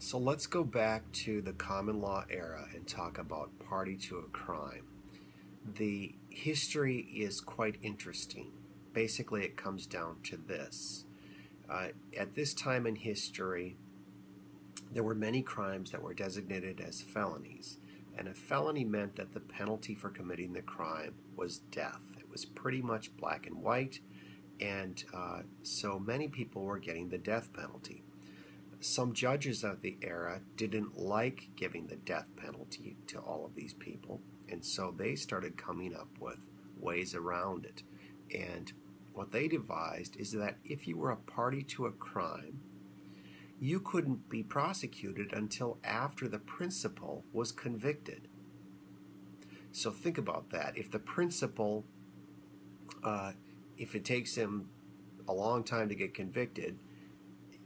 So let's go back to the common law era and talk about party to a crime. The history is quite interesting. Basically, it comes down to this. Uh, at this time in history, there were many crimes that were designated as felonies, and a felony meant that the penalty for committing the crime was death. It was pretty much black and white, and uh, so many people were getting the death penalty. Some judges of the era didn't like giving the death penalty to all of these people, and so they started coming up with ways around it. And what they devised is that if you were a party to a crime, you couldn't be prosecuted until after the principal was convicted. So think about that. If the principal, uh, if it takes him a long time to get convicted,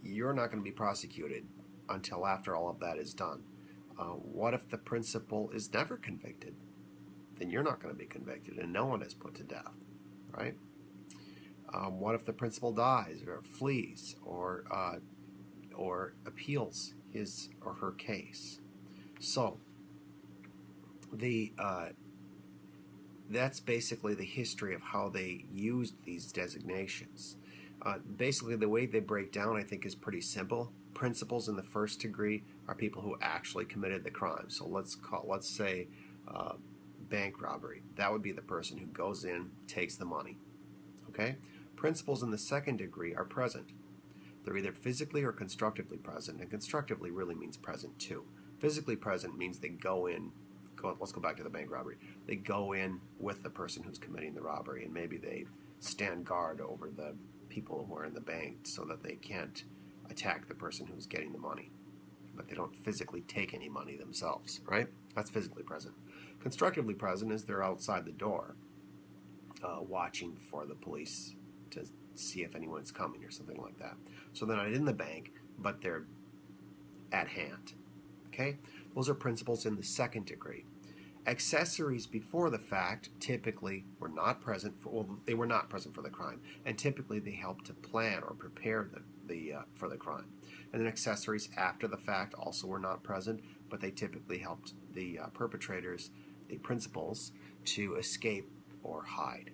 you're not going to be prosecuted until after all of that is done. Uh, what if the principal is never convicted? Then you're not going to be convicted and no one is put to death, right? Um, what if the principal dies or flees or uh, or appeals his or her case? So the uh, that's basically the history of how they used these designations. Uh, basically, the way they break down, I think, is pretty simple. Principals in the first degree are people who actually committed the crime. So let's call, let's say, uh, bank robbery. That would be the person who goes in, takes the money. Okay. Principals in the second degree are present. They're either physically or constructively present, and constructively really means present too. Physically present means they go in. Go, let's go back to the bank robbery. They go in with the person who's committing the robbery, and maybe they stand guard over the people who are in the bank so that they can't attack the person who's getting the money. But they don't physically take any money themselves, right? That's physically present. Constructively present is they're outside the door uh, watching for the police to see if anyone's coming or something like that. So they're not in the bank, but they're at hand. Okay? Those are principals in the second degree. Accessories before the fact typically were not present for well, they were not present for the crime, and typically they helped to plan or prepare the, the uh, for the crime. And then accessories after the fact also were not present, but they typically helped the uh, perpetrators, the principals, to escape or hide.